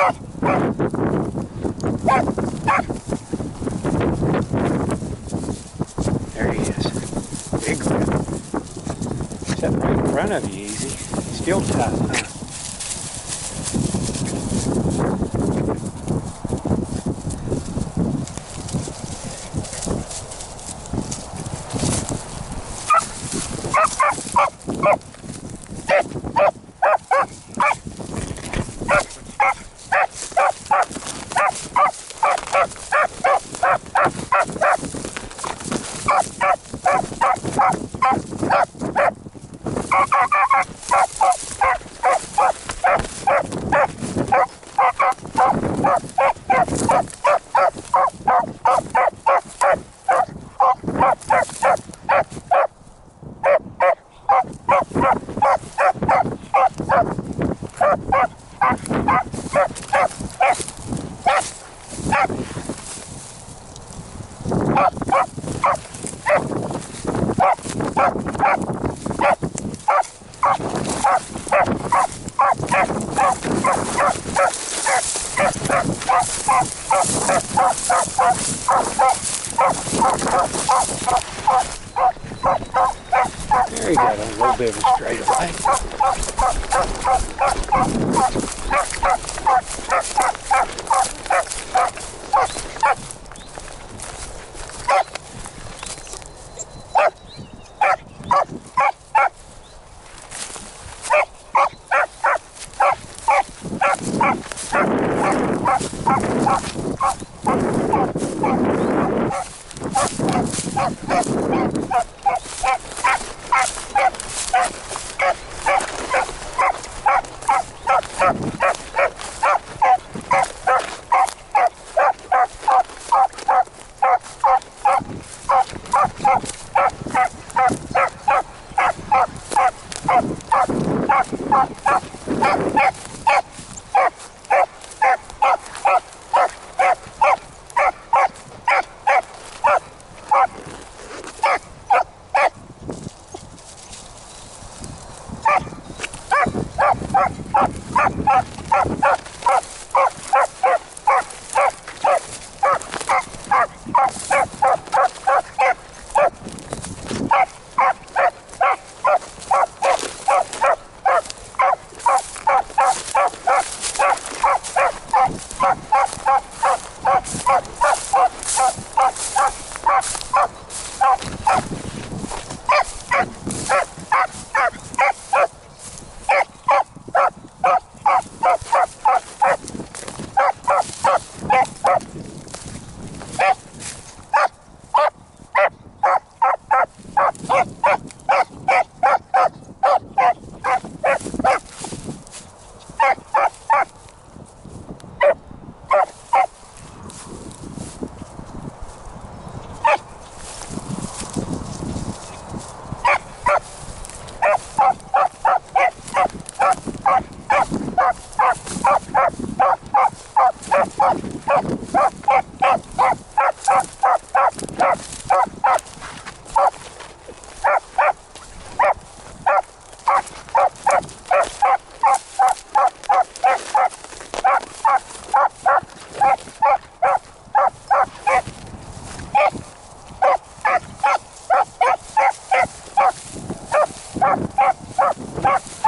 There he is. Big rip. Sitting right in front of you, easy. Still tough, huh? ah, ah. There you got a little bit of a straightaway. I don't know how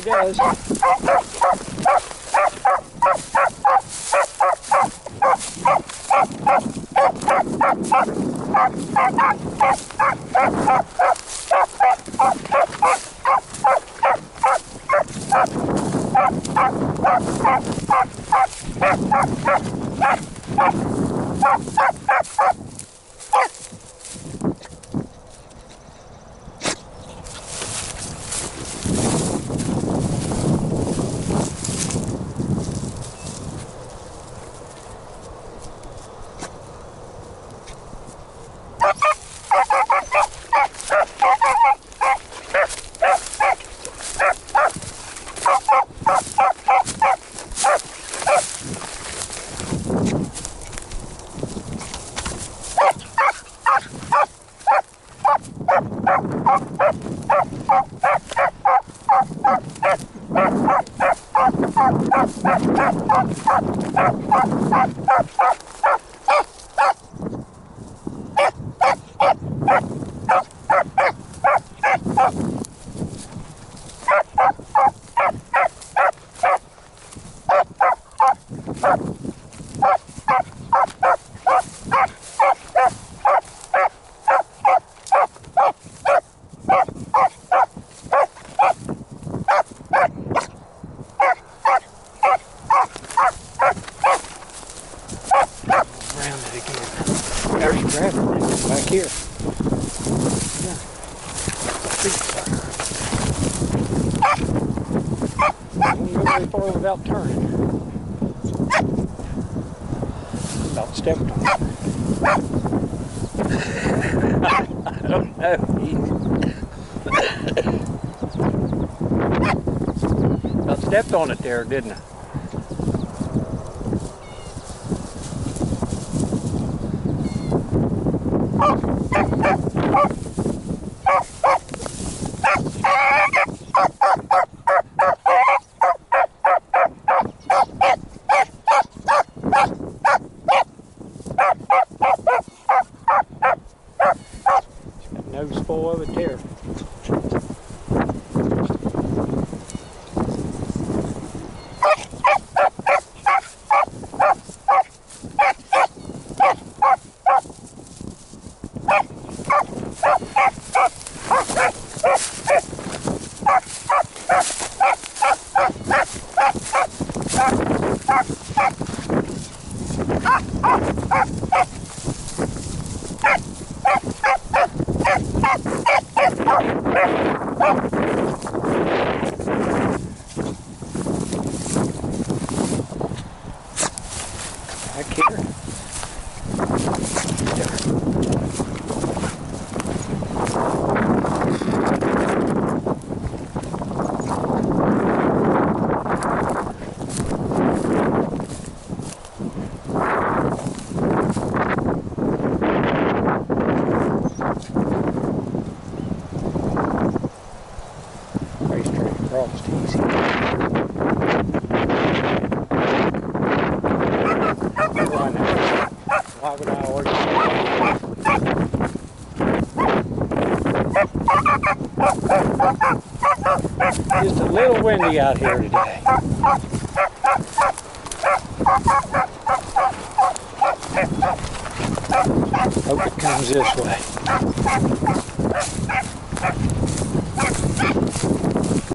she does. stop, stop. Very far without turning. About stepped on. I don't know. About stepped on it there, didn't I? Got nose full of it there. Back here. There. Racetrack crossed easy. Why not? Why would I argue? Just a little windy out here today. Hope it comes this way.